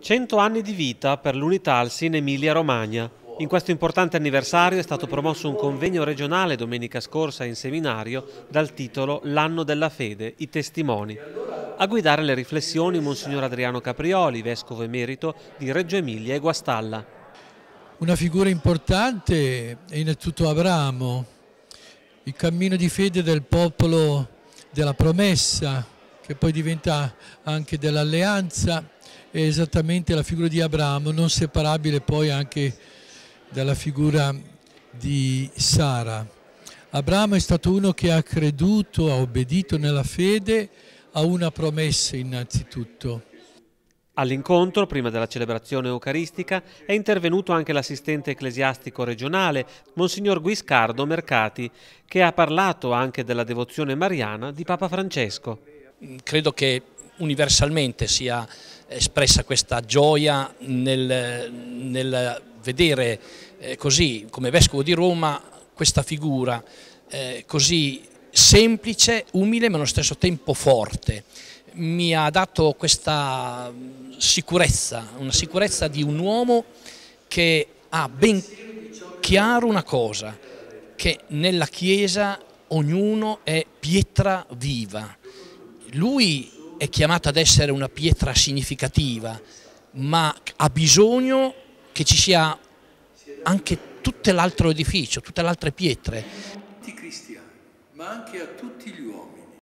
100 anni di vita per l'Unitalsi in Emilia-Romagna. In questo importante anniversario è stato promosso un convegno regionale domenica scorsa in seminario dal titolo L'anno della fede, i testimoni. A guidare le riflessioni Monsignor Adriano Caprioli, vescovo emerito di Reggio Emilia e Guastalla. Una figura importante è innanzitutto Abramo, il cammino di fede del popolo della promessa, che poi diventa anche dell'alleanza è esattamente la figura di Abramo, non separabile poi anche dalla figura di Sara. Abramo è stato uno che ha creduto, ha obbedito nella fede a una promessa innanzitutto. All'incontro, prima della celebrazione eucaristica, è intervenuto anche l'assistente ecclesiastico regionale, Monsignor Guiscardo Mercati, che ha parlato anche della devozione mariana di Papa Francesco. Credo che universalmente sia espressa questa gioia nel, nel vedere eh, così come Vescovo di Roma questa figura eh, così semplice, umile ma allo stesso tempo forte. Mi ha dato questa sicurezza, una sicurezza di un uomo che ha ben chiaro una cosa, che nella Chiesa ognuno è pietra viva. Lui è chiamato ad essere una pietra significativa, ma ha bisogno che ci sia anche tutto l'altro edificio, tutte le altre pietre. Tutti cristiani, ma anche a tutti gli uomini